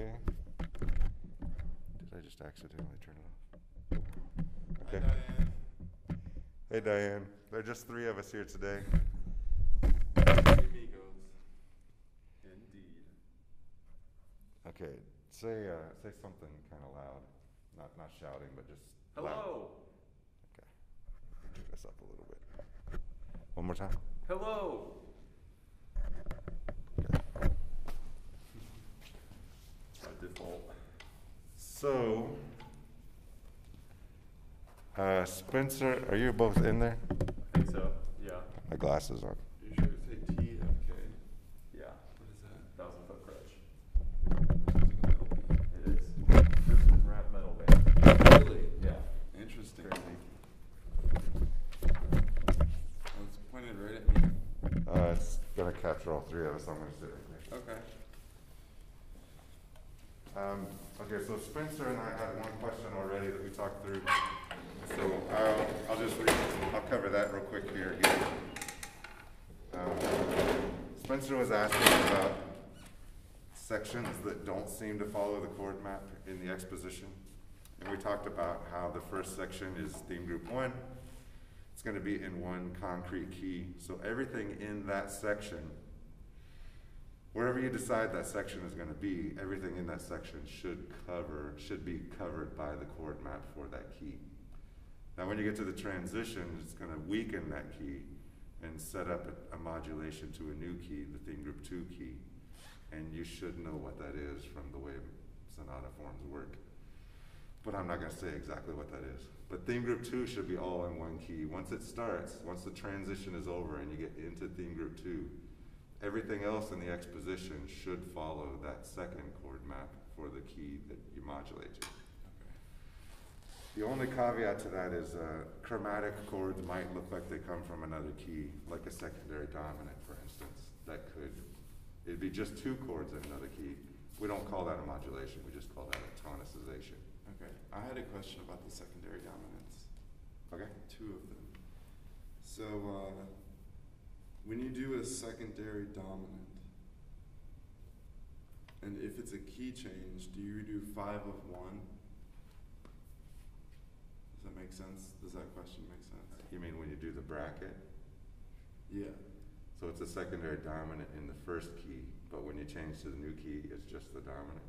Okay. Did I just accidentally turn it off? Hi, Diane. Hey Diane, there are just three of us here today. Indeed. Okay, say uh, say something kind of loud, not not shouting, but just loud. Hello. Okay, turn this up a little bit. One more time. Hello. By default. So, uh, Spencer, are you both in there? I think so. Yeah. My glasses on. You sure to say TFK? Yeah. What is that? Thousand Foot Krutch. It is. Christian rap metal band. Really? Yeah. Interesting. Crazy. Oh, it's pointed right at me. Uh, it's gonna capture all three of us. I'm gonna sit right there. Okay. Um, okay, so Spencer and I had one question already that we talked through. So I'll, I'll just read, I'll cover that real quick here again. Um, Spencer was asking about sections that don't seem to follow the chord map in the exposition. And we talked about how the first section is theme group one. It's gonna be in one concrete key. So everything in that section Wherever you decide that section is gonna be, everything in that section should cover, should be covered by the chord map for that key. Now, when you get to the transition, it's gonna weaken that key and set up a, a modulation to a new key, the theme group two key. And you should know what that is from the way sonata forms work. But I'm not gonna say exactly what that is. But theme group two should be all in one key. Once it starts, once the transition is over and you get into theme group two, Everything else in the exposition should follow that second chord map for the key that you modulate to. The only caveat to that is uh, chromatic chords might look like they come from another key, like a secondary dominant, for instance. That could, it'd be just two chords in another key. We don't call that a modulation, we just call that a tonicization. Okay. I had a question about the secondary dominants. Okay? Two of them. So, uh, when you do a secondary dominant, and if it's a key change, do you do five of one? Does that make sense? Does that question make sense? You mean when you do the bracket? Yeah. So it's a secondary dominant in the first key, but when you change to the new key, it's just the dominant.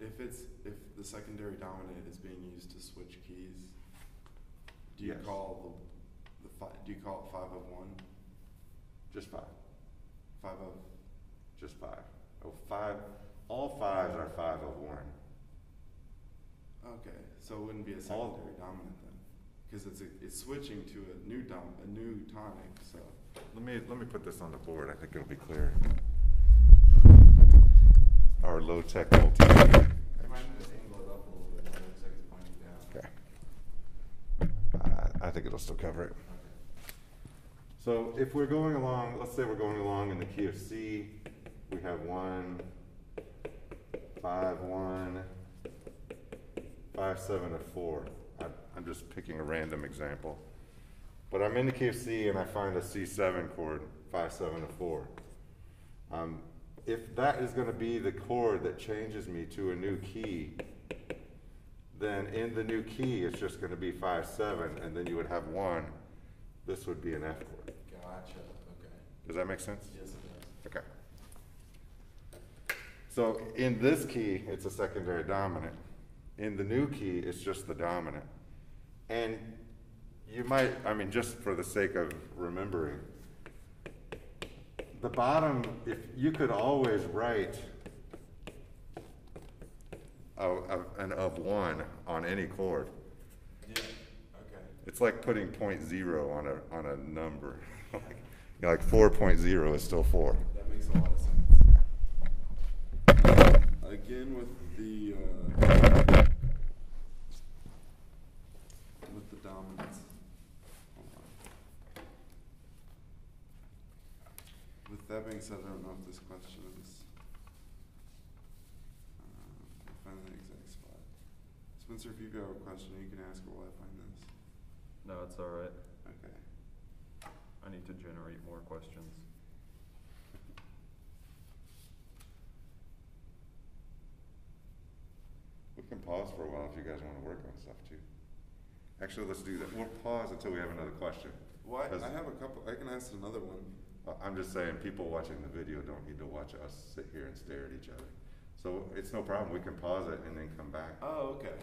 If it's if the secondary dominant is being used to switch keys, do you Yes. call the the fi- do you call it five of one? Just five. Five of Just five. Oh, five. All fives are five of one. okay, so it wouldn't be a All- secondary dominant then, because it's a, it's switching to a new dom a new tonic. So Let me let me put this on the board. I think it'll be clear. Our low tech multimedia. Angle it up a little bit, so it looks like it's pointing down. Okay. Uh, I think it'll still cover it. So if we're going along, let's say we're going along in the key of C, we have one, five, one, five, seven, a four. I, I'm just picking a random example. But I'm in the key of C and I find a C7 chord, five, seven, a four. Um, if that is gonna be the chord that changes me to a new key, then in the new key, it's just gonna be five, seven, and then you would have one. This would be an F chord. Gotcha. Okay. Does that make sense? Yes, it does. Okay. So in this key, it's a secondary dominant. In the new key, it's just the dominant. And you might, I mean, just for the sake of remembering, the bottom, if you could always write a, a- an of one on any chord. Yeah. Okay. It's like putting point zero on a, on a number. Like, you know, like four point zero is still four. That makes a lot of sense. Again, with the, uh, with the dominants. With that being said, I don't know if this question is, uh, I'll find the exact spot. Spencer, if you've got a question, you can ask her while I find this. No, it's all right. Okay. I need to generate more questions. We can pause for a while if you guys want to work on stuff too. Actually, let's do that. We'll pause until we have another question. Well, I, I have a couple. I can ask another one. I'm just saying, people watching the video don't need to watch us sit here and stare at each other. So it's no problem. We can pause it and then come back. Oh, okay.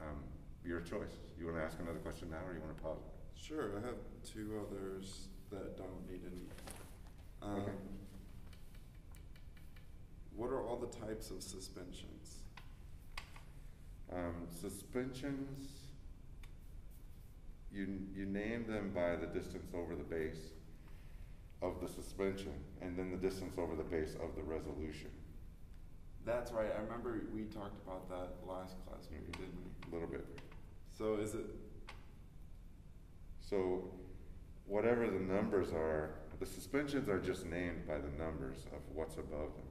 Um, your choice. You want to ask another question now, or you want to pause it? Sure. I have two others that don't need any. Okay. Um, what are all the types of suspensions? Um, suspensions, you, you name them by the distance over the bass of the suspension, and then the distance over the bass of the resolution. That's right, I remember we talked about that last class meeting, Mhm. didn't we? A little bit. So is it, So, whatever the numbers are, the suspensions are just named by the numbers of what's above them.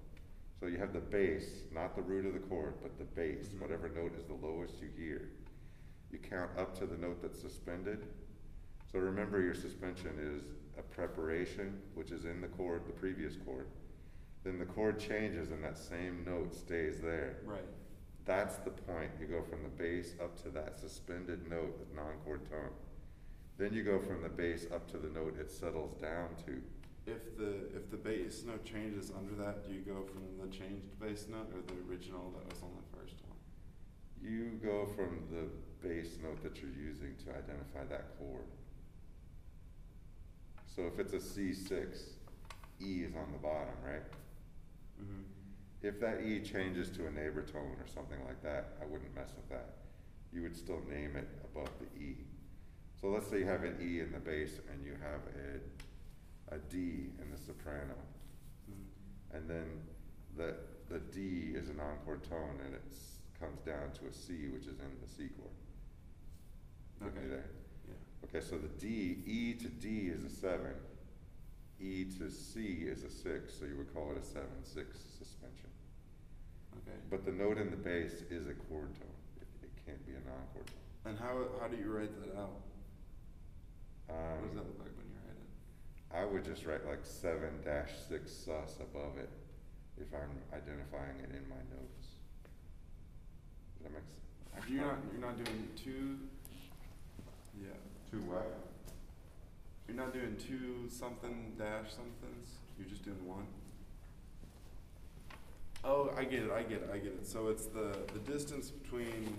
So you have the bass, not the root of the chord, but the bass, Mhm. whatever note is the lowest you hear. You count up to the note that's suspended. So remember your suspension is a preparation, which is in the chord, the previous chord. Then the chord changes and that same note stays there. right, That's the point. You go from the bass up to that suspended note, the non-chord tone. Then you go from the bass up to the note it settles down to. if the, if the bass note changes under that, do you go from the changed bass note or the original that was on the first one? You go from the bass note that you're using to identify that chord. So if it's a C6, E is on the bottom, right? Mm-hmm. If that E changes to a neighbor tone or something like that, I wouldn't mess with that. You would still name it above the E. So let's say you have an E in the bass and you have a, a D in the soprano. Mm-hmm. And then the, the D is a non-chord tone and it comes down to a C, which is in the C chord. Okay. there? Yeah, Okay, so the D, E to D is a seven, E to C is a six, so you would call it a seven-six suspension. okay. But the note in the bass is a chord tone. It, it can't be a non-chord tone. And how, how do you write that out? Um, What does that look like when you write it? I would just write like seven dash six sus above it if I'm identifying it in my notes. Does that make sense? You're not, you're not doing two, yeah, Two what? you're not doing two something dash somethings, you're just doing one? Oh, I get it, I get it, I get it, so it's the, the distance between,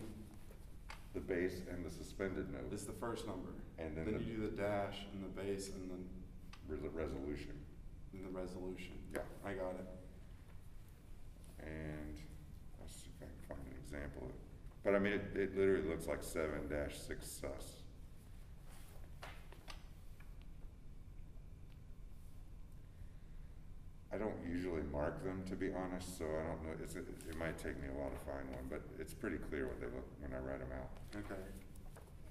The bass and the suspended note, is the first number. And then Then the you do the dash and the bass and then, res- resolution. and the resolution. Yeah. I got it. And let's see if I can find an example. But I mean, it, it literally looks like seven dash six sus. I don't usually mark them, to be honest, so I don't know, it's, it, it might take me a while to find one, but it's pretty clear what they look when I write them out. Okay.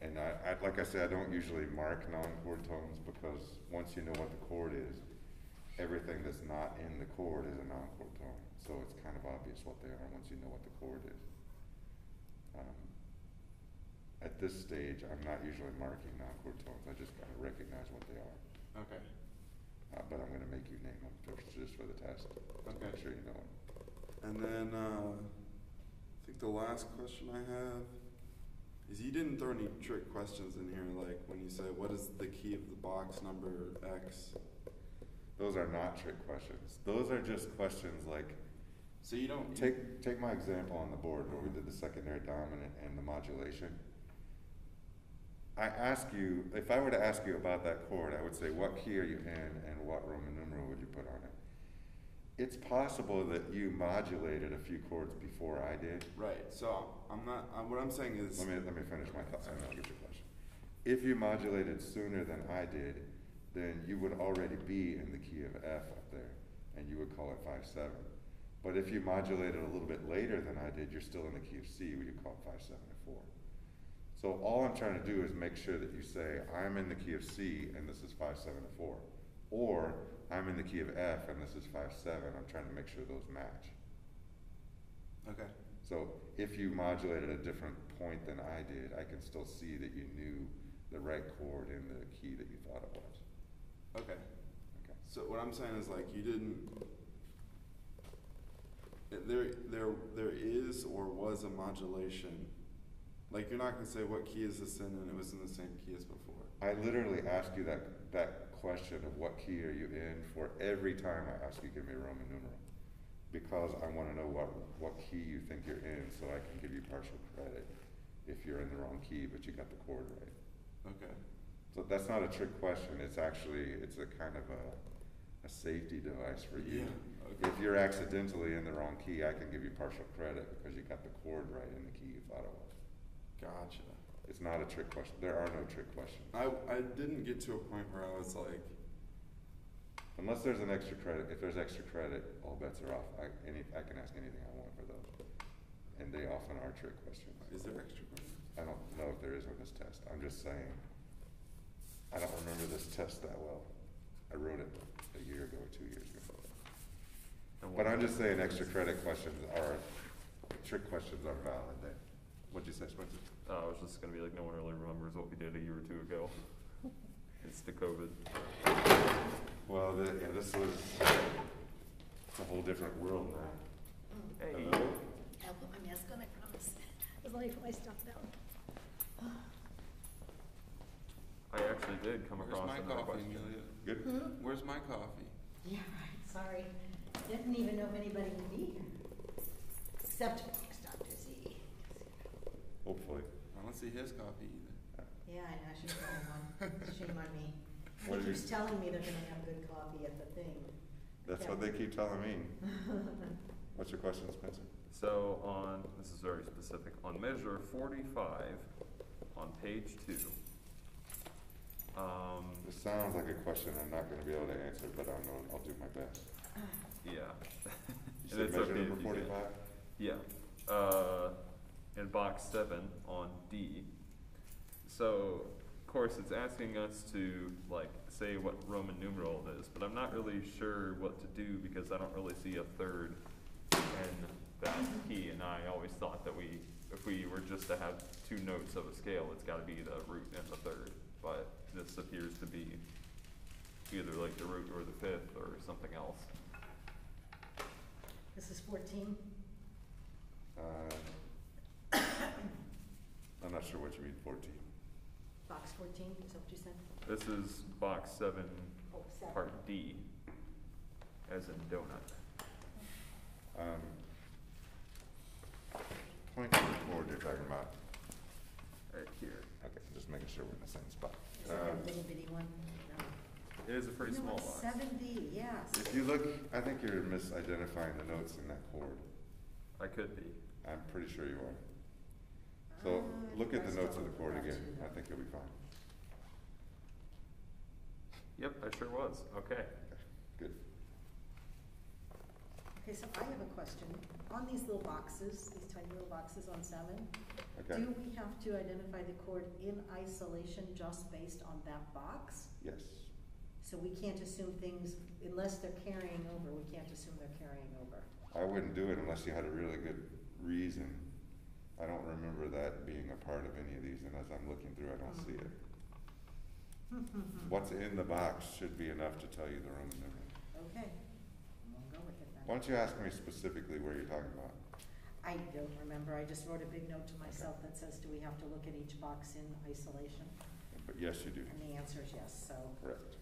And I, I, like I said, I don't usually mark non-chord tones because once you know what the chord is, everything that's not in the chord is a non-chord tone. So it's kind of obvious what they are once you know what the chord is. Um, at this stage, I'm not usually marking non-chord tones. I just kind of recognize what they are. Okay. Uh, but I'm going to make you name them just, just for the test. to Okay. Make sure you know them. And then, uh, I think the last question I have is you didn't throw any trick questions in here, like when you say, what is the key of the box number X? Those are not trick questions. Those are just questions like, So you don't. Take, take my example on the board where we did the secondary dominant and the modulation. I ask you, if I were to ask you about that chord, I would say, what key are you in and what Roman numeral would you put on it? It's possible that you modulated a few chords before I did. Right, so I'm not, uh, what I'm saying is. Let me, let me finish my thought, and then I'll get your question. If you modulated sooner than I did, then you would already be in the key of F up there, and you would call it five seven. But if you modulated a little bit later than I did, you're still in the key of C, where you call it five seven and four. So all I'm trying to do is make sure that you say, I'm in the key of C, and this is five seven and four. Or, I'm in the key of F, and this is five seven, I'm trying to make sure those match. Okay, So if you modulated a different point than I did, I can still see that you knew the right chord in the key that you thought it was. okay. Okay. So what I'm saying is like you didn't. There, there, there is or was a modulation. Like, you're not gonna say what key is this in and it was in the same key as before. I literally ask you that, that question of what key are you in for every time I ask you, give me a Roman numeral. Because I wanna know what, what key you think you're in, so I can give you partial credit if you're in the wrong key, but you got the chord right. Okay. So that's not a trick question, it's actually, it's a kind of a, a safety device for you. Yeah, okay. If you're accidentally in the wrong key, I can give you partial credit because you got the chord right in the key you thought it was. Gotcha. It's not a trick question, there are no trick questions. I, I didn't get to a point where I was like, Unless there's an extra credit, if there's extra credit, all bets are off. I, any, I can ask anything I want for those. And they often are trick questions. is there extra questions? I don't know if there is on this test, I'm just saying. I don't remember this test that well. I wrote it a year ago, or two years ago. But I'm just saying extra credit questions are, trick questions are valid there. What'd you say, Spencer? Uh, I was just gonna be like, no one really remembers what we did a year or two ago. It's the COVID. Well, the, yeah, this was, it's a whole different world now. Hey. Hello? I'll put my mask on, I promise. As long as I stop down. I actually did come Where's across my another coffee, question. Amelia? Good? Where's my coffee? Yeah, right, sorry. Didn't even know if anybody would be here. Except, thanks, Dr. Z. Hopefully. I don't see his coffee either. Yeah, I know, I should tell him one. Shame on me. What He did keeps you- telling me they're gonna have good coffee at the thing. That's what they keep telling me. What's your question, Spencer? So on, this is very specific, on measure forty-five, on page two, um, This sounds like a question I'm not gonna be able to answer, but I know, I'll do my best. yeah. You And said it's measure okay number if you did. forty-five? Yeah, uh, in box seven on D. So, of course, it's asking us to like say what Roman numeral it is, but I'm not really sure what to do because I don't really see a third in that key, and I always thought that we, if we were just to have two notes of a scale, it's gotta be the root and the third, but this appears to be either like the root or the fifth or something else. This is fourteen? Uh, I'm not sure what you mean fourteen. Box fourteen, is that what you said? This is box seven, Oh, seven. part D, as in donut. Um, point to the chord you're talking about. Right here. Okay, just making sure we're in the same spot. Is that Um, that little bitty one? No. It is a pretty You know small what, box. Seven D, yes. If you look, I think you're misidentifying the notes in that chord. I could be. I'm pretty sure you are. So, look at the notes go of the with chord again, I think you'll be fine. Yep, I sure was. Okay. Okay, good. Okay, so I have a question. On these little boxes, these tiny little boxes on seven, Okay, do we have to identify the chord in isolation just based on that box? yes. So we can't assume things, unless they're carrying over, we can't assume they're carrying over. I wouldn't do it unless you had a really good reason. I don't remember that being a part of any of these, and as I'm looking through, I don't see it. Mm-hmm. What's in the box should be enough to tell you the Roman numeral. Okay, we'll go with it Why then. don't you ask me specifically where you're talking about? I don't remember, I just wrote a big note to myself that says, do we have to look at each box in isolation? But yes, you do, And the answer is yes, so correct.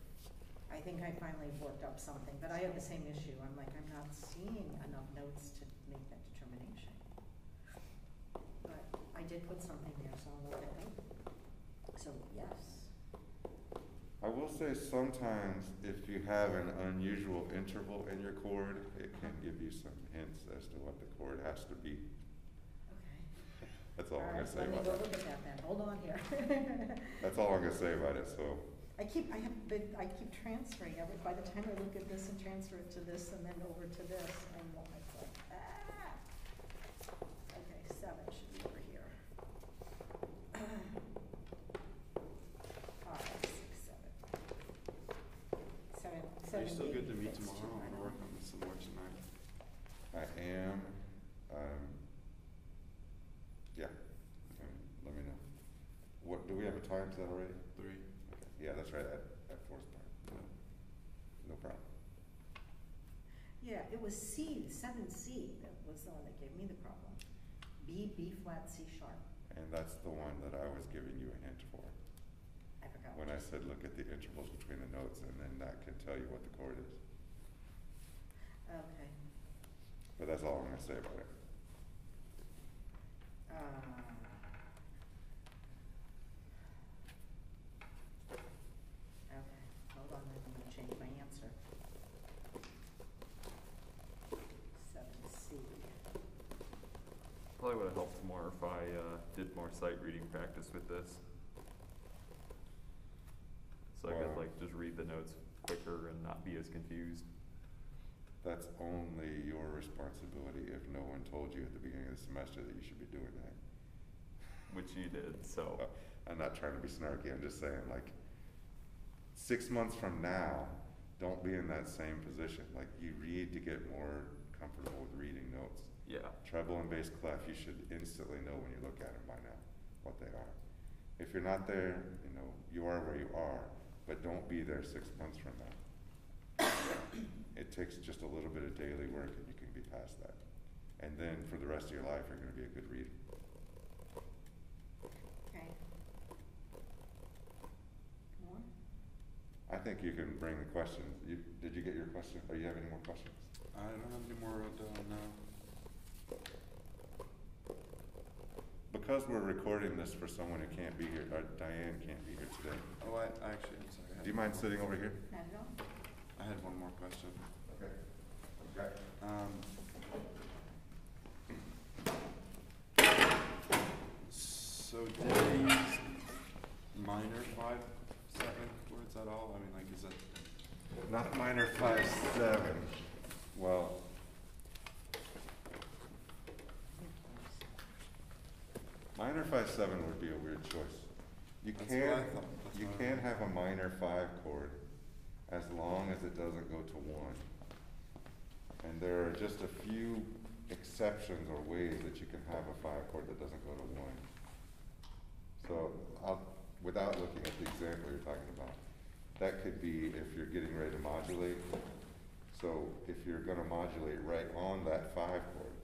I think I finally worked up something, but I have the same issue. I'm like, I'm not seeing enough notes to make that determination. But I did put something there, so I'll look at it. So, yes. I will say sometimes if you have an unusual interval in your chord, it can give you some hints as to what the chord has to be. Okay. That's all I'm gonna say All right, about let me go look at that then. Hold on here. That's all I'm gonna say about it, so. I keep, I have been, I keep transferring every, by the time I look at this and transfer it to this and then over to this, I'm like, ah. Okay, seven should be over here. Five, six, seven. Seven, Are seven, you still good to eight meet fits tomorrow? two I'm right gonna work on. on this some more tonight. I am, um, yeah, um, let me know. What, do we have a time set already? Three. Okay, yeah, that's right, at, at Forest Park, Yeah. no problem. Yeah, it was C, seven C, that was the one that gave me the problem. B, B flat, C sharp. And that's the one that I was giving you a hint for. I forgot. When I said, look at the intervals between the notes, and then that can tell you what the chord is. Okay. But that's all I'm gonna say about it. Uh, Okay, hold on, I'm gonna change my answer. Seven C. Probably would have helped more if I, uh, did more sight reading practice with this. So I could Wow. like just read the notes quicker and not be as confused. That's only your responsibility if no one told you at the beginning of the semester that you should be doing that. Which you did, so, Uh, I'm not trying to be snarky, I'm just saying, like, six months from now, don't be in that same position. Like, you read to get more comfortable with reading notes. yeah, Treble and bass clef, you should instantly know when you look at them by now, what they are. If you're not there, you know, you are where you are, but don't be there six months from now. It takes just a little bit of daily work and you can be past that. And then for the rest of your life, you're gonna be a good reader. Okay. More? I think you can bring the questions. You, did you get your question? Or you have any more questions? I don't have any more uh, wrote now. Because we're recording this for someone who can't be here, or Diane can't be here today. Oh, I, actually, I'm sorry. I Do you mind sitting over here? Not at all? I had one more question. Okay. Okay. Um, so did they use minor five, seven chords at all? I mean, like, is it, Not minor five, seven. Well, minor five, seven would be a weird choice. You That's can't you can thought. have a minor five chord as long as it doesn't go to one. And there are just a few exceptions or ways that you can have a five chord that doesn't go to one. So I'll, without looking at the example you're talking about, that could be if you're getting ready to modulate. So if you're gonna modulate right on that five chord,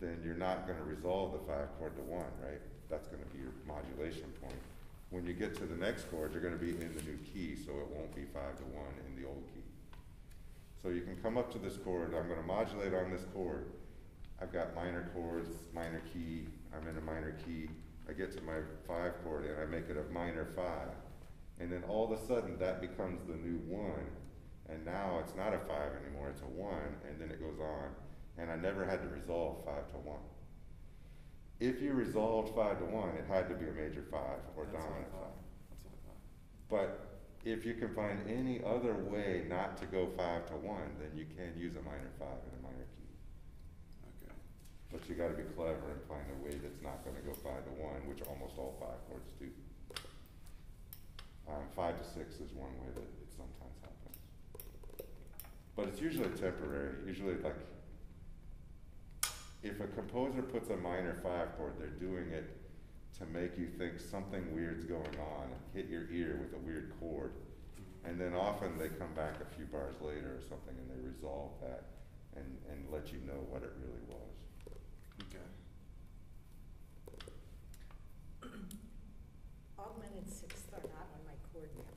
then you're not gonna resolve the five chord to one, right? That's gonna be your modulation point. When you get to the next chord, you're gonna be in the new key, so it won't be five to one in the old key. So you can come up to this chord, I'm gonna modulate on this chord. I've got minor chords, minor key, I'm in a minor key. I get to my five chord and I make it a minor five. And then all of a sudden, that becomes the new one. And now it's not a five anymore, it's a one, and then it goes on. And I never had to resolve five to one. If you resolved five to one, it had to be a major five or That's what I dominant thought. five. That's what I thought. But if you can find any other way not to go five to one, then you can use a minor five and a minor key. Okay. But you gotta be clever and find a way that's not gonna go five to one, which almost all five chords do. Um, five to six is one way that it sometimes happens. But it's usually temporary, usually like, if a composer puts a minor five chord, they're doing it to make you think something weird's going on, hit your ear with a weird chord. And then often they come back a few bars later or something and they resolve that and, and let you know what it really was. Okay. Augmented sixths are not on my chord map.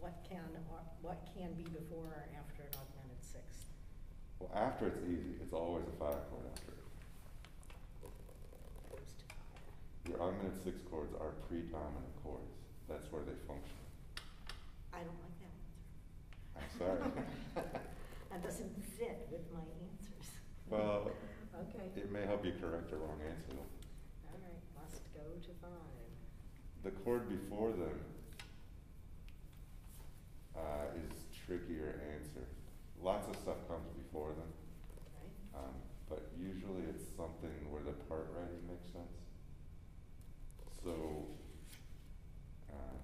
What can, or what can be before or after an augmented sixth? Well, after it's easy, it's always a five chord after it. Goes to five. Your augmented six chords are predominant chords. That's where they function. I don't like that answer. I'm sorry. That doesn't fit with my answers. Well, Okay, it may help you correct a wrong answer all right, must go to five. The chord before them uh, is trickier answer. Lots of stuff comes before them, Right? um, but usually it's something where the part writing makes sense. So, uh,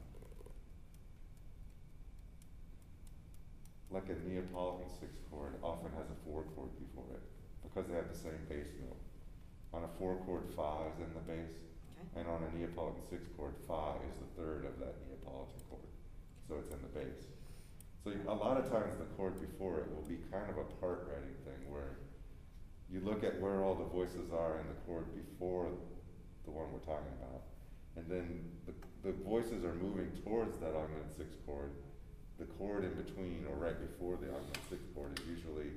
like a Neapolitan six chord often has a four chord before it because they have the same bass note. On a four chord, fa is in the bass. Okay. And on a Neapolitan six chord, fa is the third of that Neapolitan chord, so it's in the bass. So a lot of times the chord before it will be kind of a part writing thing where you look at where all the voices are in the chord before the one we're talking about. And then the, the voices are moving towards that augmented sixth chord. The chord in between or right before the augmented sixth chord is usually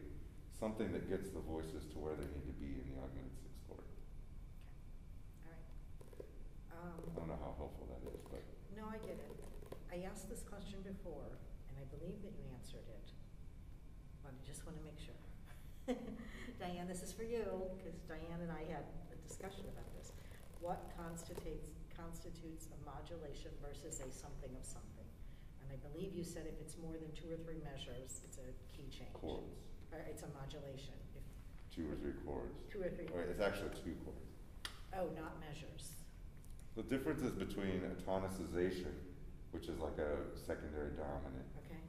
something that gets the voices to where they need to be in the augmented sixth chord. All right. I Um, don't know how helpful that is, but no, I get it. I asked this question before, I believe that you answered it. But I just wanna make sure. Diane, this is for you, because Diane and I had a discussion about this. What constitutes, constitutes a modulation versus a something of something? And I believe you said if it's more than two or three measures, it's a key change. chords, Or it's a modulation, if two or three chords. two or three. Wait, it's actually two chords. Oh, not measures. The difference is between a tonicization, which is like a secondary dominant.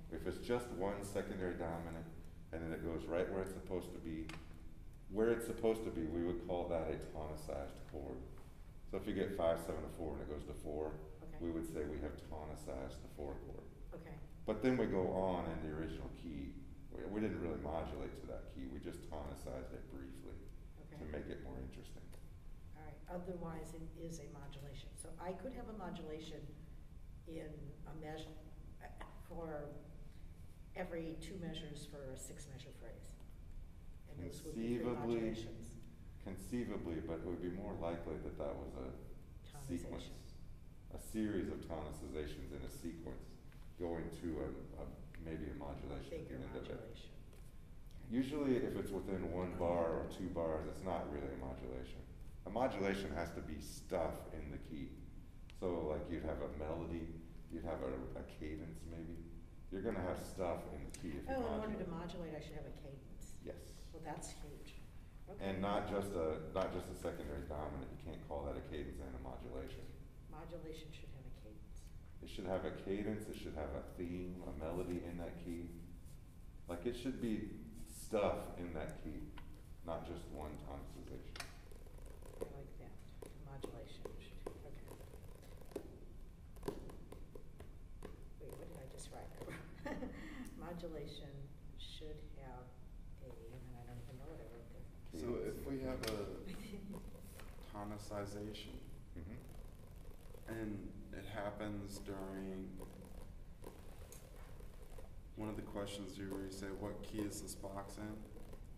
Okay, If it's just one secondary dominant and then it goes right where it's supposed to be, where it's supposed to be, we would call that a tonicized chord. So if you get five, seven, to four and it goes to four, we would say we have tonicized the four chord. okay, But then we go on in the original key. We, we didn't really modulate to that key, we just tonicized it briefly to make it more interesting. All right, otherwise it is a modulation. So I could have a modulation in a measure, uh, for every two measures for a six-measure phrase. And those would be three Conceivably, modulations. Conceivably, but it would be more likely that that was a sequence. A series of tonicizations in a sequence going to a, a, maybe a modulation at the Bigger end of it. modulation. Usually if it's within one bar or two bars, it's not really a modulation. A modulation has to be stuff in the key. So like you'd have a melody, you'd have a, a cadence maybe. You're gonna have stuff in the key if you Oh, in order modulate. to modulate, I should have a cadence. Yes. Well, that's huge. Okay. And not just a, not just a secondary dominant, you can't call that a cadence and a modulation. Modulation should have a cadence. It should have a cadence, it should have a theme, a melody in that key. Like it should be stuff in that key, not just one tonicization. I like that. Modulation should, okay. Wait, what did I just write? Modulation should have a, and I don't even know what I wrote there. So if we have a tonicization Mhm. and it happens during one of the questions you where you say, what key is this box in?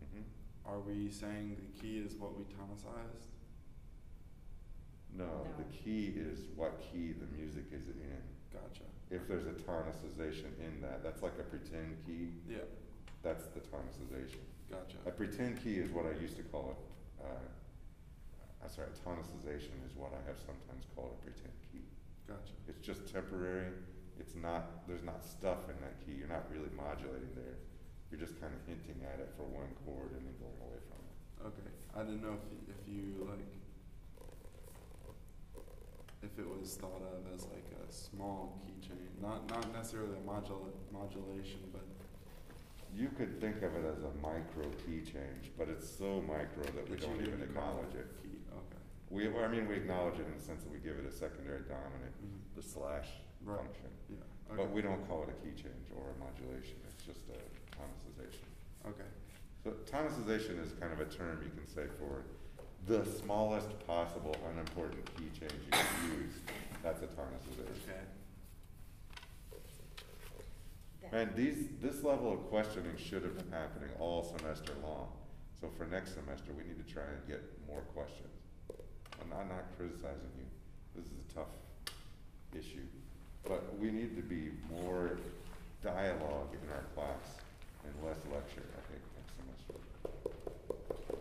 Mhm. Are we saying the key is what we tonicized? No, the key is what key the music is in. Gotcha. If there's a tonicization in that, that's like a pretend key, Yeah, that's the tonicization. gotcha. A pretend key is what I used to call it, uh, I'm sorry, tonicization is what I have sometimes called a pretend key. Gotcha. It's just temporary, it's not, there's not stuff in that key, you're not really modulating there. You're just kind of hinting at it for one chord and then going away from it. Okay, I didn't know if you, if you like, if it was thought of as like a small key change, not, not necessarily a modula- modulation, but, You could think of it as a micro key change, but it's so micro that we you don't even call acknowledge it. Key, okay. We, I mean, we acknowledge it in the sense that we give it a secondary dominant, Mhm. the slash Right. function. Yeah, But we don't call it a key change or a modulation, it's just a tonicization. Okay, So tonicization is kind of a term you can say for the smallest possible unimportant key change you can use, that's a tonicization. okay. That- And these, this level of questioning should have been happening all semester long. So for next semester, we need to try and get more questions. I'm not, not criticizing you, this is a tough issue. But we need to be more dialogue in our class and less lecture, I think, next semester.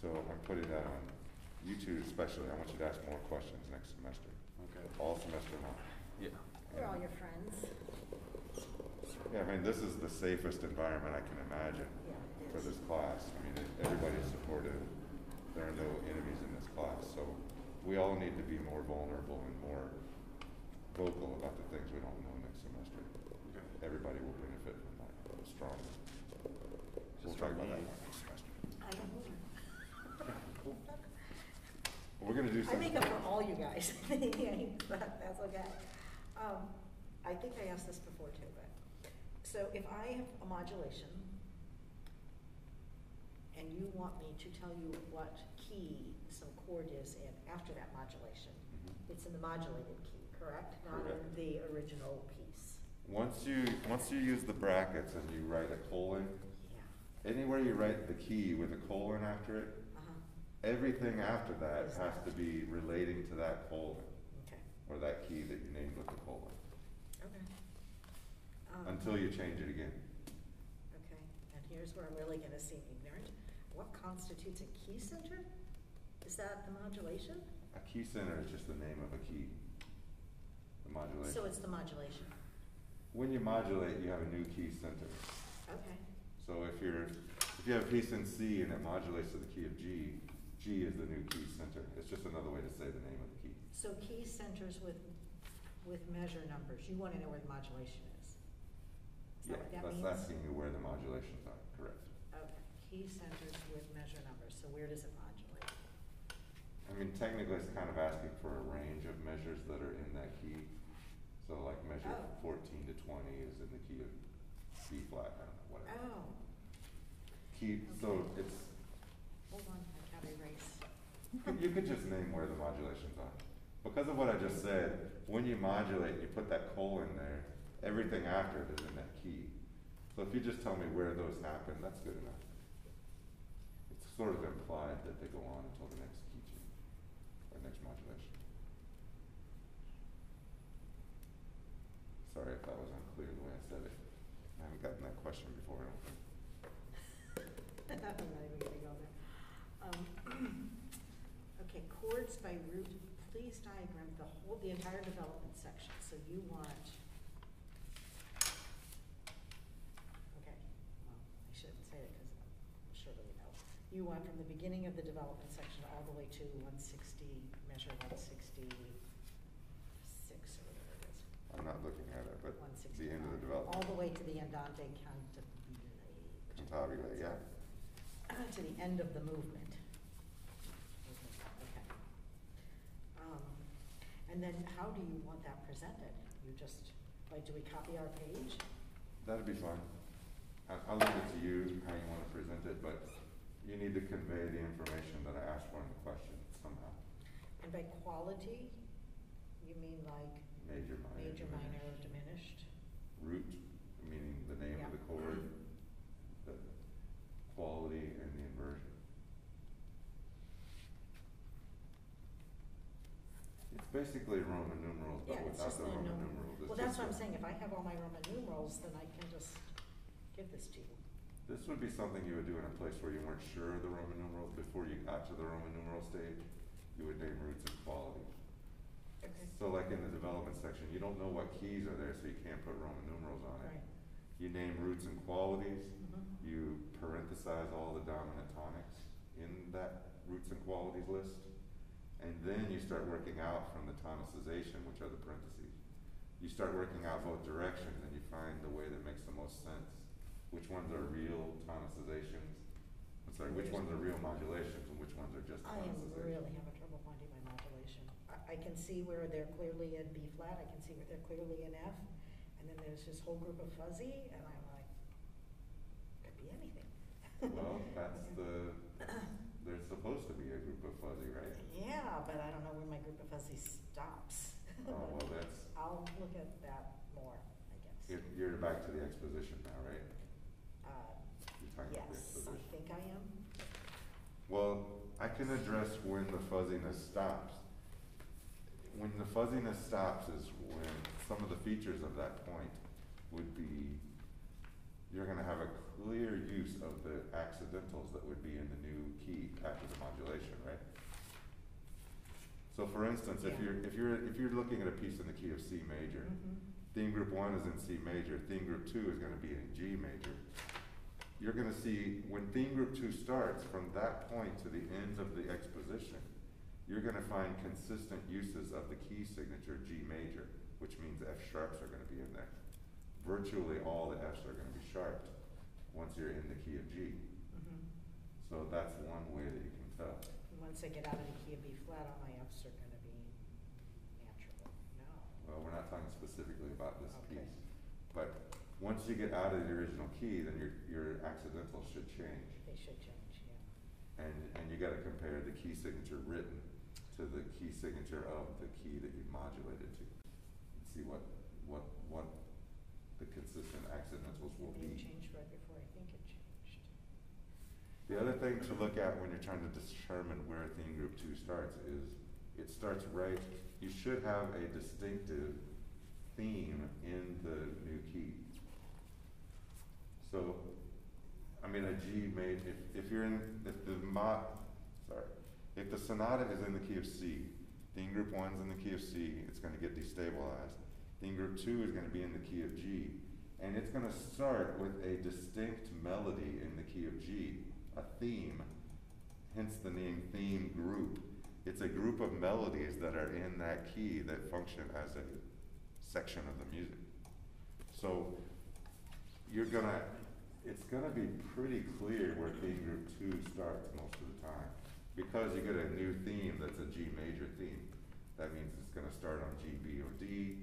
So I'm putting that on you two especially, I want you to ask more questions next semester, Okay. all semester long. Yeah. We're all your friends. Yeah, I mean, this is the safest environment I can imagine Yeah, it for is. this class. I mean, it- everybody's supportive. There are no enemies in this class, so we all need to be more vulnerable and more vocal about the things we don't know next semester. Okay. Everybody will benefit from that strongly. We'll Just talk for about that me. more next semester. I don't know. We're gonna do I make up for all you guys, but that's okay. Um, I think I asked this before too, but, so if I have a modulation, and you want me to tell you what key some chord is in after that modulation, Mhm. it's in the modulated key, correct? Not in the original piece. Once you, once you use the brackets and you write a colon, Yeah. anywhere you write the key with a colon after it, everything after that has to be relating to that colon, okay, or that key that you named with the colon, okay. Um, until you change it again. Okay, and here's where I'm really gonna seem ignorant. What constitutes a key center? Is that the modulation? A key center is just the name of a key, the modulation. So it's the modulation, When you modulate, you have a new key center. okay. So if you're, if you have a piece in C and it modulates to the key of G, G is the new key center. It's just another way to say the name of the key. So key centers with, with measure numbers, you wanna know where the modulation is? Is Yeah, that what that that's means? asking you where the modulations are, correct. Okay, key centers with measure numbers, so where does it modulate? I mean, technically, it's kind of asking for a range of measures that are in that key. So like measure Oh. fourteen to twenty is in the key of B flat, I don't know, whatever. Oh, Key, so it's, hold on, You could- just name where the modulations are. Because of what I just said, when you modulate, you put that colon there, everything after it is in that key. So if you just tell me where those happen, that's good enough. It's sort of implied that they go on until the next key change, or next modulation. Sorry if that was unclear the way I said it. I haven't gotten that question before, think. I'm not even gonna go there. Um, Okay, chords by root, please diagram the whole, the entire development section, so you want. Okay, well, I shouldn't say it, cause I'm sure that we know. You want from the beginning of the development section all the way to one sixty, measure one sixty-six or whatever it is. I'm not looking at it, but the end of the sixty-five, all the way to the andante cantabile. Cantabile, yeah. To the end of the movement. Okay. Um, And then how do you want that presented? You just, like, do we copy our page? That'd be fine. I, I'll leave it to you how you wanna present it, but you need to convey the information that I asked for in the question somehow. And by quality, you mean like Major, minor. major, minor, diminished. diminished? Root, meaning the name of Yeah. the chord, the quality and the inversion. It's basically Roman numerals, but Yeah, it's without just the the Roman num- numerals. It's Well, that's just what I'm a- saying, if I have all my Roman numerals, then I can just give this to you. This would be something you would do in a place where you weren't sure of the Roman numerals before you got to the Roman numeral stage. You would name roots and qualities. Okay. So like in the development section, you don't know what keys are there, so you can't put Roman numerals on it. Right. You name roots and qualities, Mhm. you parenthesize all the dominant tonics in that roots and qualities list. And then you start working out from the tonicization, which are the parentheses. You start working out both directions and you find the way that makes the most sense. Which ones are real tonicizations, I'm sorry, which ones are real modulations and which ones are just I am really having trouble finding my modulation. I, I can see where they're clearly in B flat, I can see where they're clearly in F, and then there's this whole group of fuzzy, and I'm like, could be anything. Well, that's the, there's supposed to be a group of fuzzy, right? Yeah, but I don't know where my group of fuzzy stops. Oh, well, that's, I'll look at that more, I guess. you're, you're back to the exposition now, right? Uh, You're talking about the yes, I think I am. Well, I can address when the fuzziness stops. When the fuzziness stops is when some of the features of that point would be, you're gonna have a clear use of the accidentals that would be in the new key after the modulation, right? So for instance, if Yeah. you're, if you're, if you're looking at a piece in the key of C major, Mhm. Theme group one is in C major, theme group two is gonna be in G major. You're gonna see, when theme group two starts, from that point to the end of the exposition, you're gonna find consistent uses of the key signature G major, which means F sharps are gonna be in there. Virtually all the Fs are gonna be sharp once you're in the key of G. Mhm. So that's one way that you can tell. And Once I get out of the key of B flat, all my Fs are gonna be natural, no. Well, we're not talking specifically about this Okay. piece, but Once you get out of the original key, then your, your accidental should change. They should change, yeah. And, and you gotta compare the key signature written to the key signature of the key that you've modulated to. And see what, what, what the consistent accidentals will be. changed right before I think it changed. The other thing to look at when you're trying to determine where theme group two starts is, it starts right, you should have a distinctive theme in the new key. So, I mean, a G made, if, if you're in, if the mo, sorry, if the sonata is in the key of C, theme group one's in the key of C, it's gonna get destabilized. Group two is gonna be in the key of G, and it's gonna start with a distinct melody in the key of G, a theme, hence the name theme group. It's a group of melodies that are in that key that function as a section of the music. So, you're gonna, it's gonna be pretty clear where theme group two starts most of the time. Because you get a new theme that's a G major theme, that means it's gonna start on G, B, or D,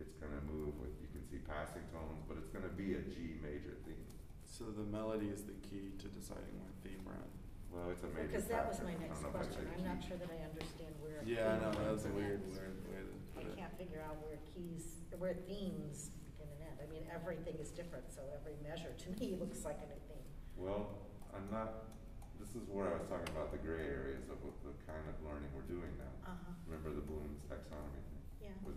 it's gonna move with, you can see passing tones, but it's gonna be a G major theme. So the melody is the key to deciding what theme we're in. Well, it's a major Because that was factor. my I next don't know if I question, say I'm not key. sure that I understand where. Yeah, I know, that was a begins weird, ends. weird way to I put it. can't figure out where keys, where themes begin and end. I mean, everything is different, so every measure to me looks like a new theme. Well, I'm not, this is where I was talking about the gray areas of what the kind of learning we're doing now. Uh-huh, Remember the Bloom's taxonomy thing? yeah. Was,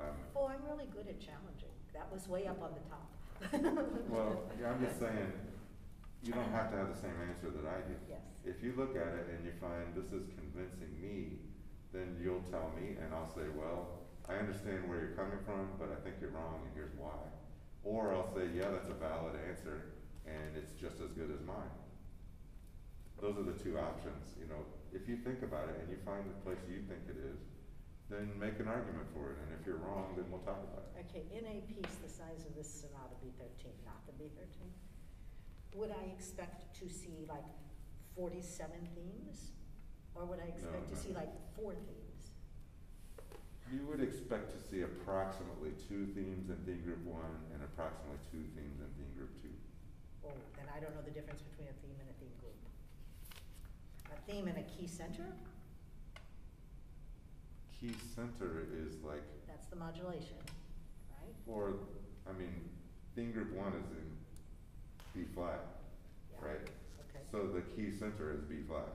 um, Oh, I'm really good at challenging. That was way up on the top. well, yeah, I'm just saying, you don't have to have the same answer that I do. Yes. If you look at it and you find this is convincing me, then you'll tell me and I'll say, well, I understand where you're coming from, but I think you're wrong and here's why. Or I'll say, yeah, that's a valid answer and it's just as good as mine. Those are the two options, you know, if you think about it and you find the place you think it is, then make an argument for it, and if you're wrong, then we'll talk about it. Okay, in a piece the size of this Sonata B thirteen, not the B thirteen, would I expect to see like forty-seven themes? Or would I expect to no, see no. like four themes? You would expect to see approximately two themes in theme group one and approximately two themes in theme group two. Oh, then I don't know the difference between a theme and a theme group. A theme and a key center, Key center is like, that's the modulation, right? or, I mean, theme group one is in B flat, Yeah. right? Okay, So the key center is B flat.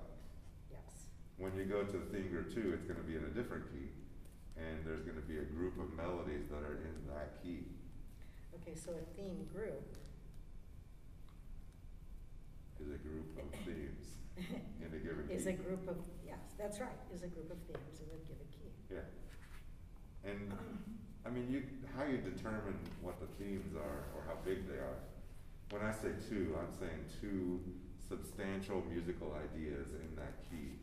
yes, When you go to theme group two, it's gonna be in a different key, and there's gonna be a group of melodies that are in that key. okay, so a theme group Is a group of themes in a given key. is a group of, yes, that's right, is a group of themes in a given key. Yeah. And, I mean, you, how you determine what the themes are or how big they are. When I say two, I'm saying two substantial musical ideas in that key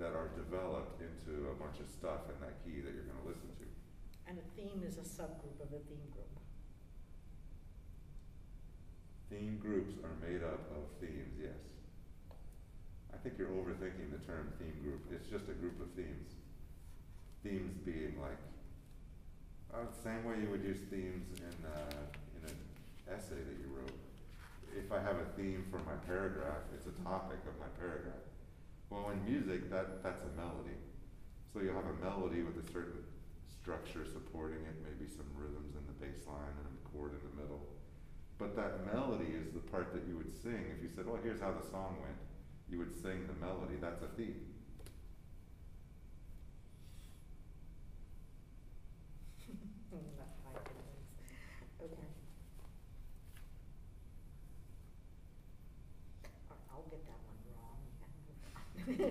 that are developed into a bunch of stuff in that key that you're gonna listen to. And a theme is a subgroup of a theme group. Theme groups are made up of themes, yes. I think you're overthinking the term theme group. It's just a group of themes. Themes being like, uh, same way you would use themes in, uh, in an essay that you wrote. If I have a theme for my paragraph, it's a topic of my paragraph. Well, in music, that, that's a melody. So you'll have a melody with a certain structure supporting it, maybe some rhythms in the bass line and a chord in the middle. But that melody is the part that you would sing. If you said, well, here's how the song went, you would sing the melody. That's a theme. Not five minutes. Okay. All right, I'll get that one wrong and move on. 'Cause I can't. Your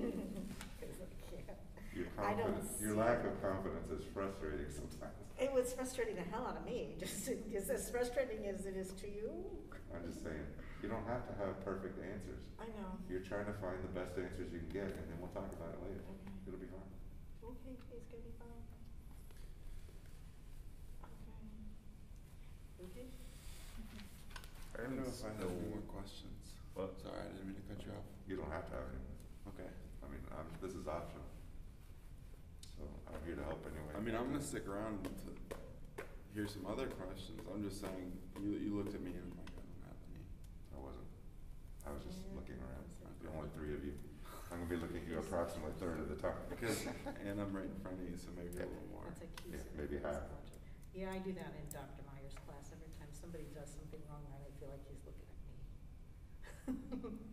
I don't confidence, your see lack it. of confidence is frustrating sometimes. It was frustrating the hell out of me, just, is as frustrating as it is to you? I'm just saying, you don't have to have perfect answers. I know. You're trying to find the best answers you can get, and then we'll talk about it later. Okay. It'll be fine. Okay, it's gonna be fine. Okay. Okay. I don't know if I have any more questions. What? Sorry, I didn't mean to cut you off. You don't have to have any. Okay. I mean, I'm, this is optional. So I'm here to help anyway. I mean, I'm gonna stick around to hear some other questions. I'm just saying, you, you looked at me and I'm like, oh, I don't have any. I wasn't. I was just Yeah. looking around. The only three of you. I'm gonna be looking at you approximately a third of the time. Because, and I'm right in front of you, so maybe a little more. That's a key Yeah, maybe half. Yeah, I do that in Dr. Meyer's class. Every time somebody does something wrong, I feel like he's looking at me.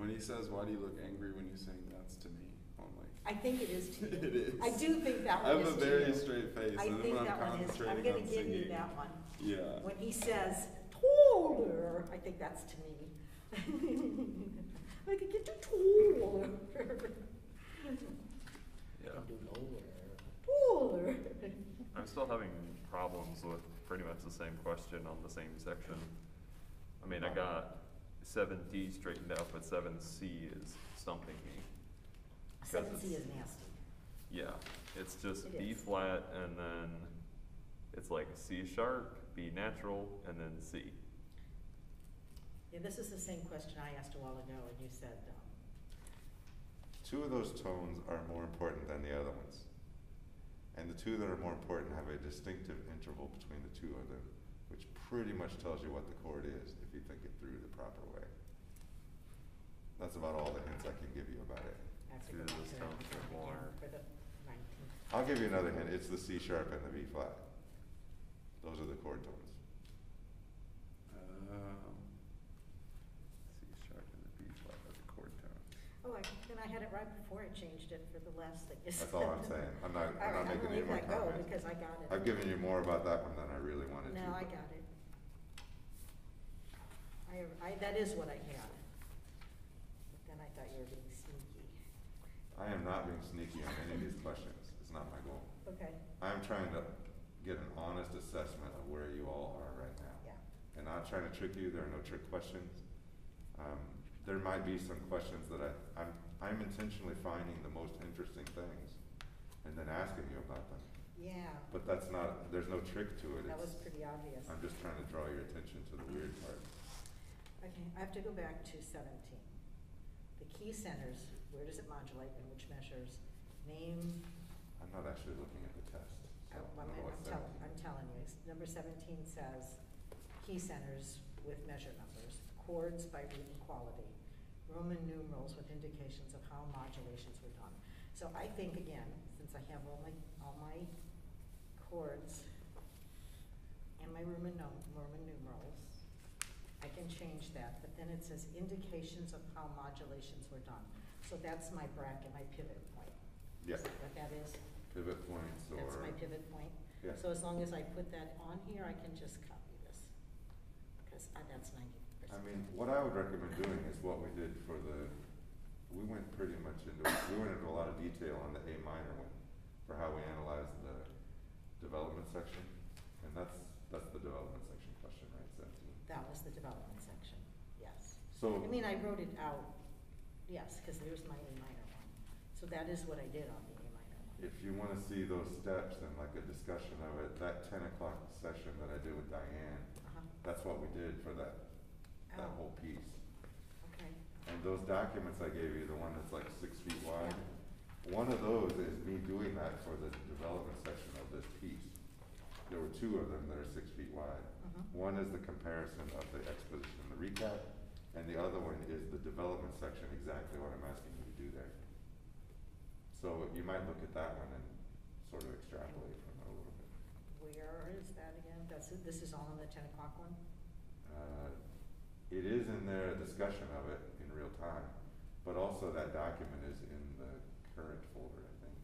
When he says, why do you look angry when you're saying that's to me? I'm like. I think it is to you. It is. I do think that one I one have is a to very you. straight face, I and think I'm that one is, I'm gonna on give you that one. Yeah. When he says, taller, I think that's to me. I could get you taller. Yeah. Taller. I'm still having problems with pretty much the same question on the same section. I mean, I got seven D straightened out, but seven C is stumping me. because Seven C it's- is nasty. Yeah, it's just It B is. flat and then it's like C sharp, B natural, and then C. Yeah, this is the same question I asked a while ago, and you said, um, Two of those tones are more important than the other ones. And the two that are more important have a distinctive interval between the two of them, which pretty much tells you what the chord is if you think it through the proper way. That's about all the hints I can give you about it. that's a Two good of one those to tones write are down more- for the nineteenth. I'll give you another hint. It's the C sharp and the B flat. Those are the chord tones. Um, C sharp and the B flat are the chord tones. Oh, I, then I had it right before I changed it for the last thing you said. That's all I'm saying. I'm not, All I'm not right, making I'm any gonna more leave that go comments. because I got it. I've given you more about that one than I really wanted to. No, I but- got it. I, I, that is what I had. But then I thought you were being sneaky. I am not being sneaky on any of these questions. It's not my goal. Okay, I'm trying to get an honest assessment of where you all are right now. yeah. And not trying to trick you, there are no trick questions. Um, there might be some questions that I, I'm, I'm intentionally finding the most interesting things and then asking you about them. Yeah, But that's not, there's no trick to it. that was It's- pretty obvious. I'm just trying to draw your attention to the weird part. Okay, I have to go back to seventeen. The key centers, where does it modulate and which measures? Name, I'm not actually looking at the test, so uh, I well, don't know I'm what's telling. I'm telling you, it's- number seventeen says key centers with measure numbers, chords by and quality, Roman numerals with indications of how modulations were done. So I think, again, since I have all my, all my chords and my Roman num- Roman numerals, I can change that, but then it says indications of how modulations were done. So that's my bracket, my pivot point. Yeah, Is that what that is? pivot points or. That's my pivot point? Yeah. So as long as I put that on here, I can just copy this, because uh, that's ninety percent. I mean, what I would recommend doing is what we did for the, we went pretty much into, we went into a lot of detail on the A minor one for how we analyzed the development section. And that's, that's the development section question, right, seventeen? That was the development section, yes. So, I mean, I wrote it out, yes, because there's my A minor one. So that is what I did on the A minor one. if you wanna see those steps and like a discussion of it, that ten o'clock session that I did with Diane, Uh-huh, that's what we did for that, that Oh. whole piece. okay, And those documents I gave you, the one that's like six feet wide, one of those is me doing that for the development section of this piece. There were two of them that are six feet wide. mhm, One is the comparison of the exposition and the recap, and the other one is the development section, exactly what I'm asking you to do there. So you might look at that one and sort of extrapolate from it a little bit. where is that again? That's, it- this is all in the ten o'clock one? Uh, It is in there, a discussion of it in real time, but also that document is in the current folder, I think.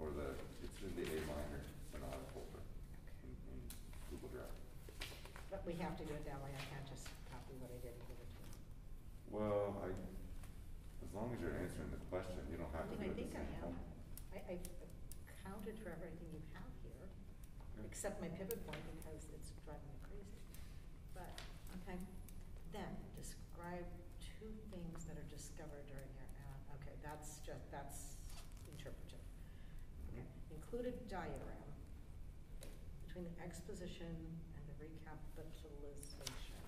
Or the, it's in the A minor sonata folder in, in Google Drive. But we have to do it that way, I can't just copy what I did and give it to you. Well, I, as long as you're answering the question, you don't have to mean, I do it think the I same am. way. I, I've counted for everything you have here, Yeah. except my pivot point because it's driving me crazy. But, okay, then describe two things that are discovered during your, uh, okay, that's just, that's interpretive. Okay, include a diagram between the exposition recapitalization.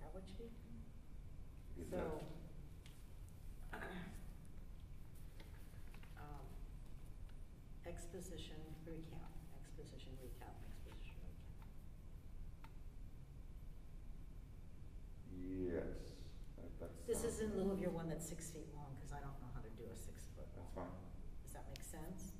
That what you need? So. that- exposition, recap, exposition, recap, exposition, recap. Yes, that, that's. This is in lieu of your one that's six feet long, cause I don't know how to do a six foot That's wall. fine. Does that make sense?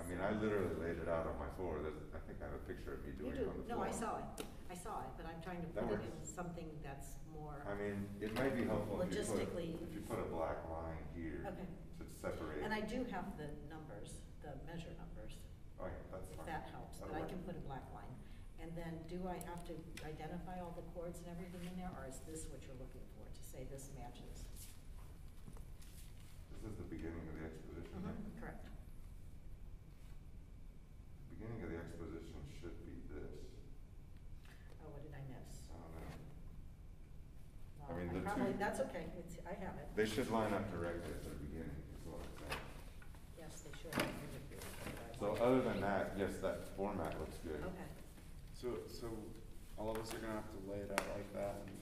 I mean, I literally laid it out on my floor, there's, I think I have a picture of me You doing do, it on the no, floor. I saw it, I saw it, but I'm trying to That put it in something that's more, I mean, it might be helpful if you put, Logistically- if you put a black line here okay. to separate. And I do have the numbers, the measure numbers, Oh, yeah, that's if fine. that helps, but That'll I work. can put a black line. And then, do I have to identify all the chords and everything in there, or is this what you're looking for, to say this matches? This is the beginning of the exposition, right? Mhm, Correct. Beginning of the exposition should be this, Oh, what did I miss? I don't know. Well, mean, the probably, two- that's okay, it's, I have it. They should line up directly at the beginning, is what I'm saying. Yes, they should. I agree with you. So other than that, yes, that format looks good. Okay, So, so all of us are gonna have to lay it out like that and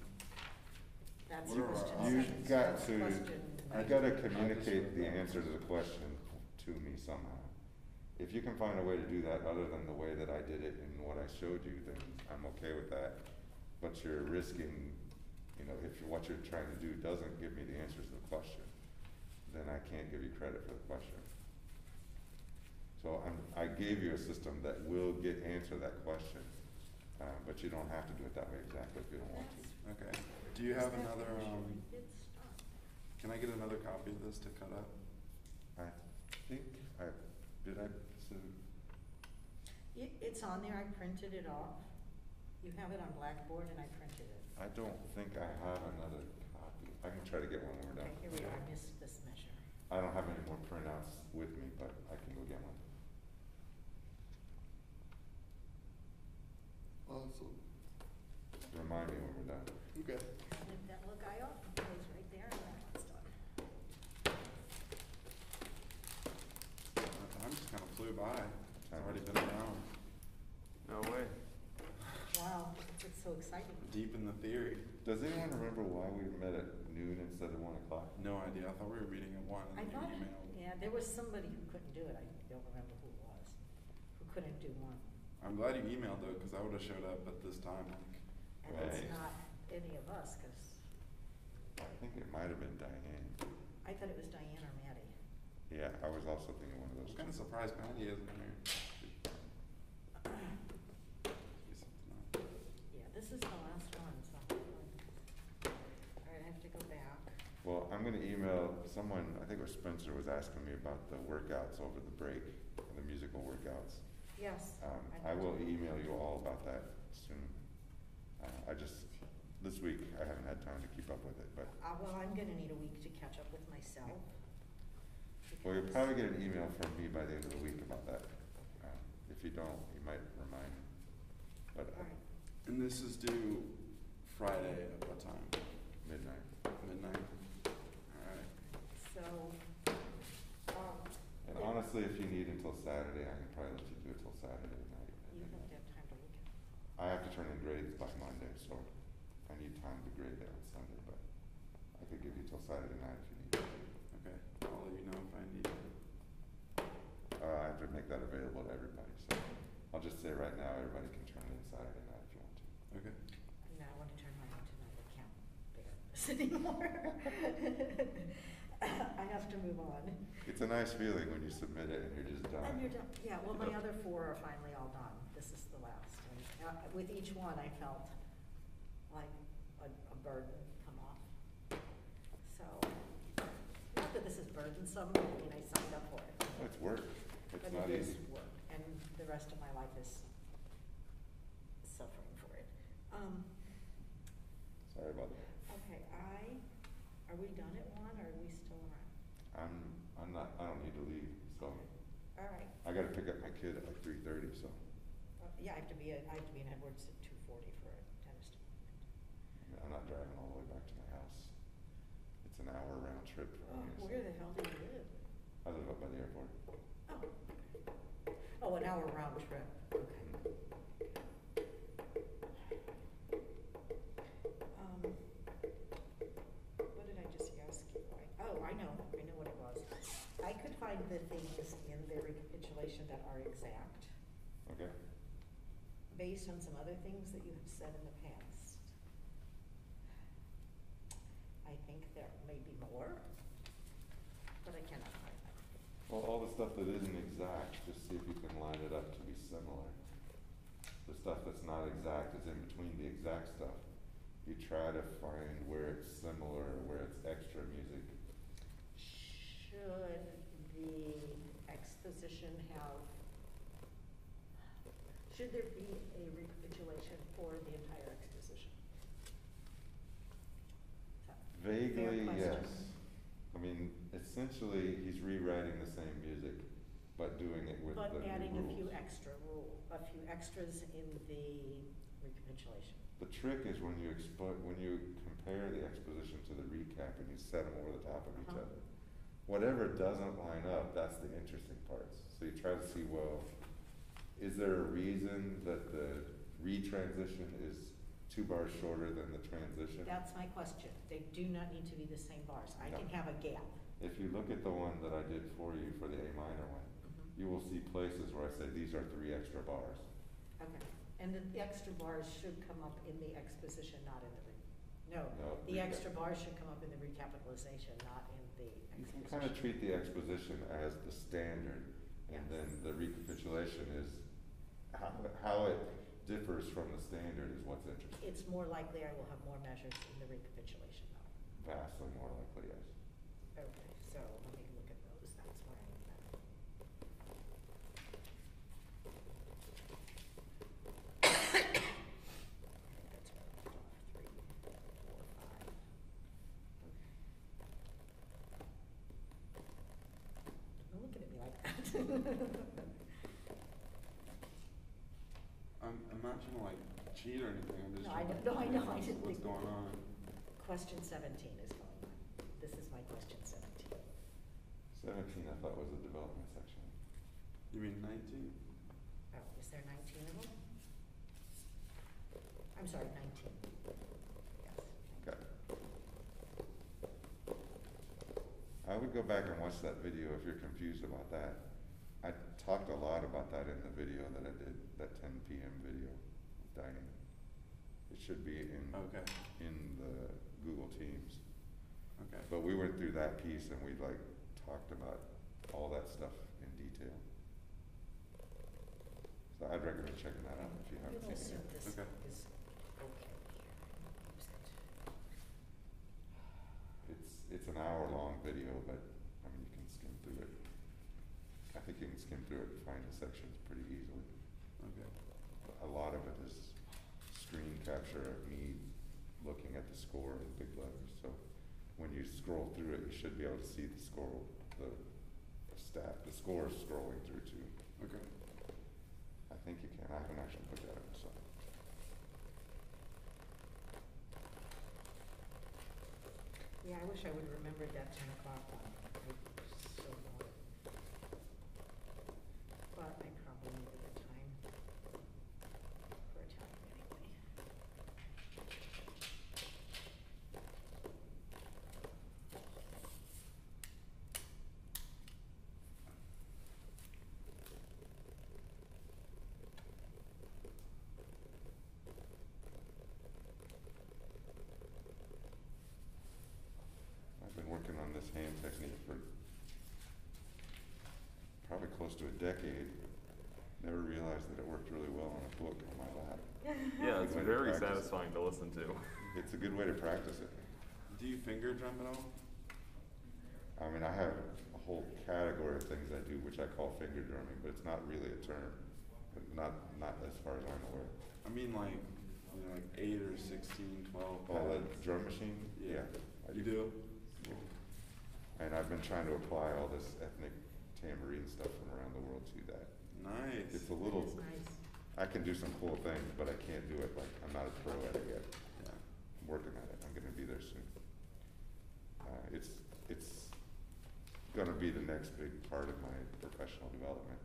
that's What are our question options? You've got That's to, question I gotta communicate the answer to the question to me somehow. If you can find a way to do that other than the way that I did it and what I showed you, then I'm okay with that. But you're risking, you know, if what you're trying to do doesn't give me the answers to the question, then I can't give you credit for the question. So I'm, I gave you a system that will get, answer that question, uh, but you don't have to do it that way exactly if you don't want to. Okay, do you have another, um, can I get another copy of this to cut up? I think I, did I, send- It, it's on there, I printed it off. You have it on Blackboard and I printed it. I don't think I have another copy. I can try to get one more we're Okay, done. here we are, I missed this measure. I don't have any more printouts with me, but I can go get one. Awesome. Remind me when we're done. Okay. Snip that little guy off, it goes right there and that one's done. Time just kinda flew by, it's already been an hour, No way. Wow, it's so exciting. deep in the theory. Does anyone remember why we met at noon instead of one o'clock? No idea, I thought we were meeting at one I thought, you yeah, there was somebody who couldn't do it, I don't remember who it was, who couldn't do one. I'm glad you emailed though, cause I would've showed up at this time, like, And it's Right. not any of us, cause I think it might have been Diane. I thought it was Diane or Maddie. Yeah, I was also thinking one of I those. was kinda two. surprised Patty isn't here. Be something else. Yeah, this is the last one, so. Alright, I have to go back. Well, I'm gonna email someone, I think it was Spencer was asking me about the workouts over the break, the musical workouts. Yes. Um, I I will email you all about that soon. Uh, I just, this week, I haven't had time to keep up with it, but, Uh, well, I'm gonna need a week to catch up with myself. Well, you'll probably get an email from me by the end of the week about that. Uh, If you don't, you might remind me. But uh, Alright, And this is due Friday at what time? midnight. Midnight? Alright, so, um, And honestly, if you need until Saturday, I can probably let you do it till Saturday night. at you midnight. don't have time to look at it. I have to turn in grades by Monday, so I need time to grade that on Sunday, but I could give you till Saturday night if you need. okay, I'll let you know if I need it. Uh, I have to make that available to everybody, so I'll just say right now, everybody can turn it in Saturday night if you want to. Okay, No, I wanna turn mine into not account bear anymore. I have to move on. It's a nice feeling when you submit it and you're just done. And you're done, yeah, well, my Yep. other four are finally all done, this is the last, and, uh, with each one, I felt like a, a burden come off. So, not that this is burdensome, mean, I signed up for it. It's work, it's But not it is easy. work, and the rest of my life is suffering for it. Um, Sorry about that. okay, I, are we done at one, or are we still around? I'm, I'm not, I don't need to leave, so All right, I gotta pick up my kid at like three thirty, so Uh, yeah, I have to be, at- I have to be in Edwards at two forty for a dentist appointment. I'm not driving all the way back to my house. It's an hour round trip Oh, so- where the hell do you live? I live up by the airport. Oh. Oh, an hour round trip, okay. Um, what did I just ask you? I- Oh, I know, I know what it was. I could find the things in the recapitulation that are exact, Okay, based on some other things that you have said in the past. I think there may be more, but I cannot find them. well, all the stuff that isn't exact, just see if you can line it up to be similar. The stuff that's not exact is in between the exact stuff. You try to find where it's similar, where it's extra music. Should the exposition have, should there be a recapitulation for the entire exposition? So, fair Vaguely, question. yes. I mean, essentially, he's rewriting the same music, but doing it with the But new adding a few rules. extra rule, a few extras in the recapitulation. The trick is when you expo, when you compare the exposition to the recap and you set them over the top of each Uh-huh. other. Whatever doesn't line up, that's the interesting parts. So you try to see, well, is there a reason that the retransition is two bars shorter than the transition? That's my question. They do not need to be the same bars. I No. can have a gap. If you look at the one that I did for you for the A minor one, Mhm. you will see places where I say, these are three extra bars. Okay, and the extra bars should come up in the exposition, not in the re, no, No, the recap. extra bars should come up in the recapitalization, not in the You can kind of treat the exposition as the standard, and then the recapitulation is how, how it differs from the standard is what's interesting. It's more likely I will have more measures in the recapitulation though. Vastly more likely, yes. Okay, so let me look at those, that's where I need that. That's what I left off, three, four, five. Okay. Don't look at me like that. I'm, I'm not trying to like cheat or anything, I'm just No, I trying to. know- no, I know, I what's- didn't What's think- going on? Question seventeen is going on. This is my question seventeen. Seventeen, I thought was the development section. You mean nineteen? Oh, is there nineteen of them? I'm sorry, nineteen. Yes. Okay. I would go back and watch that video if you're confused about that. I talked a lot about that in the video that I did, that ten PM video with Diane. It should be in, Okay, in the Google Teams. okay. But we went through that piece and we like talked about all that stuff in detail. So I'd recommend checking that out if you I'm haven't gonna seen assume it. this Okay. is okay here. It's, it's an hour long video, but, I mean, you can skim through it. I think you can skim through it and find the sections pretty easily. Okay. A lot of it is screen capture of me looking at the score in big letters, so when you scroll through it, you should be able to see the score, the the stat, the score is scrolling through too. Okay. I think you can, I haven't actually looked at it myself. Yeah, I wish I would remembered that ten o'clock one. I so want it. But I probably needed the time. For a time anyway. I've been working on this technique for probably close to a decade. Never realized that it worked really well on a book on my lap. Yeah, it's Good way to very practice. satisfying to listen to. It's a good way to practice it. Do you finger drum at all? I mean, I have a whole category of things I do, which I call finger drumming, but it's not really a term. Not, not as far as I'm aware. I mean like, you know, like eight or sixteen, twelve. Oh, the pads. drum machine? Yeah. I You do? And I've been trying to apply all this ethnic tambourine stuff from around the world to that. Nice. It's a little, It's nice. I can do some cool things, but I can't do it like, I'm not a pro at it yet. Yeah. I'm working at it. I'm gonna be there soon. Uh, it's, it's gonna be the next big part of my professional development,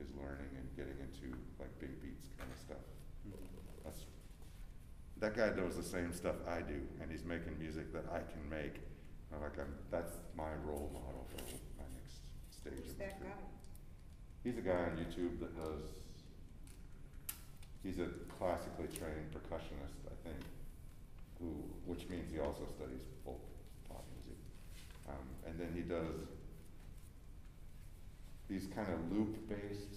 is learning and getting into like big beats kind of stuff. Mhm. That's, that guy knows the same stuff I do, and he's making music that I can make. I'm like, I'm, that's my role model for my next stage Who's him that through. guy? He's a guy on YouTube that does, he's a classically trained percussionist, I think, who, which means he also studies folk pop music. Um, and then he does these kind of loop-based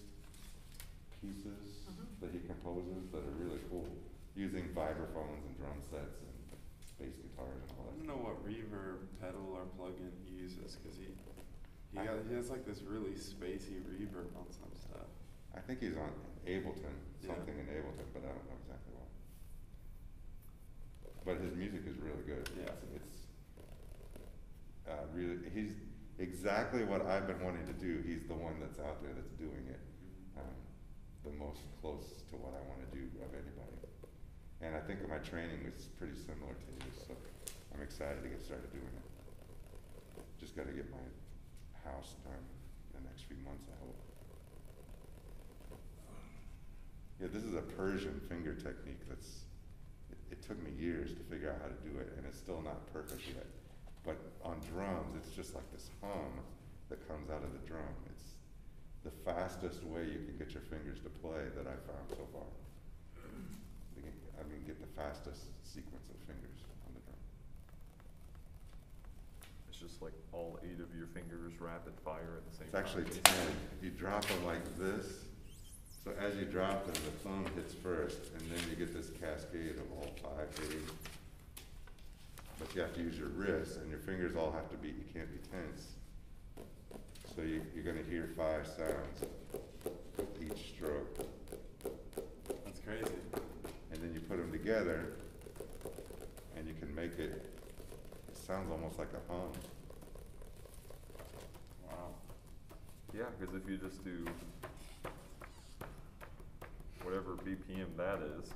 pieces Mhm. that he composes that are really cool, using vibraphones and drum sets and bass guitars and all that. I don't know what reverb pedal or plugin he uses, cause he, he got, he has like this really spacey reverb on some stuff. I think he's on Ableton, Yeah. something in Ableton, but I don't know exactly what. But his music is really good. Yeah. It's, it's, uh, really, he's exactly what I've been wanting to do. He's the one that's out there that's doing it. Um, the most close to what I wanna do of anybody. And I think my training was pretty similar to his, so I'm excited to get started doing it. Just gotta get my house done in the next few months, I hope. Yeah, this is a Persian finger technique that's, it, it took me years to figure out how to do it, and it's still not perfect yet. But on drums, it's just like this hum that comes out of the drum. It's the fastest way you can get your fingers to play that I've found so far. You can, I mean, get the fastest sequence of fingers on the drum. It's just like all eight of your fingers rapid fire at the same time. It's time. actually ten. You drop them like this. So as you drop them, the thumb hits first, and then you get this cascade of all five eight. But you have to use your wrists, and your fingers all have to be, you can't be tense. So you, you're gonna hear five sounds with each stroke. That's crazy. And then you put them together, and you can make it, it sounds almost like a hum. Wow. Yeah, because if you just do whatever BPM that is,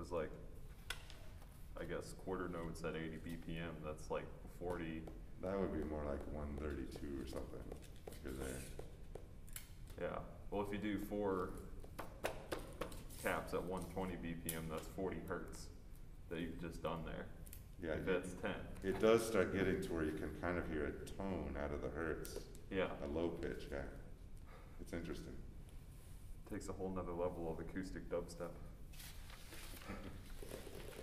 it's like, I guess quarter notes at 80 BPM. That's like 40. That would be more like one thirty-two or something, you're there. Yeah. Well, if you do four caps at 120 BPM, that's 40 hertz that you've just done there. Yeah, If you- it's 10. It does start getting to where you can kind of hear a tone out of the hertz, Yeah. a low pitch, yeah. It's interesting. Takes a whole nother level of acoustic dubstep.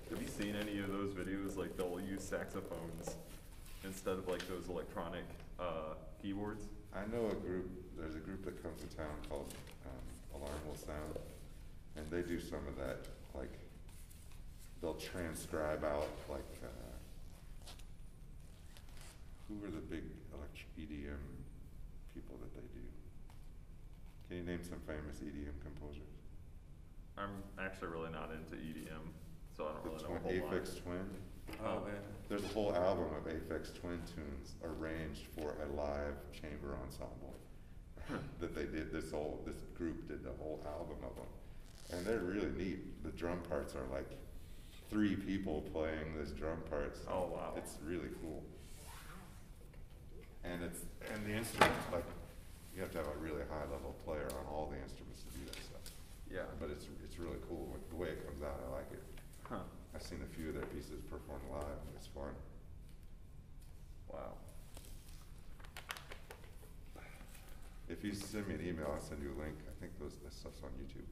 Have you seen any of those videos? Like they'll use saxophones instead of like those electronic uh, keyboards. I know a group, there's a group that comes to town called um, Alarm Will Sound, and they do some of that, like, they'll transcribe out, like, uh, who are the big elect- EDM people that they do? Can you name some famous EDM composers? I'm actually really not into EDM, so I don't The really know a Twin- whole lot. Aphex Twin? Oh, yeah. There's a whole album of Aphex Twin tunes arranged for a live chamber ensemble that they did. This whole this group did the whole album of them, and they're really neat. The drum parts are like three people playing this drum parts. Oh, wow. It's really cool, and it's and the instruments like you have to have a really high level player on all the instruments to do that stuff. Yeah. But it's it's really cool with the way it comes out. I like it. Huh. I've seen a few of their pieces performed live. and It's fun. Wow. If you send me an email, I'll send you a link. I think those, that stuff's on YouTube.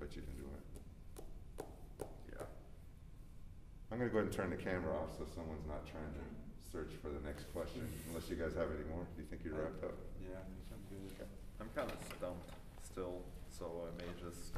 Bet you can do it. Yeah. I'm gonna go ahead and turn the camera off so someone's not trying to search for the next question, unless you guys have any more. Do you think you're wrapped up? Yeah, I think I'm good. I'm kind of stumped still, so I may just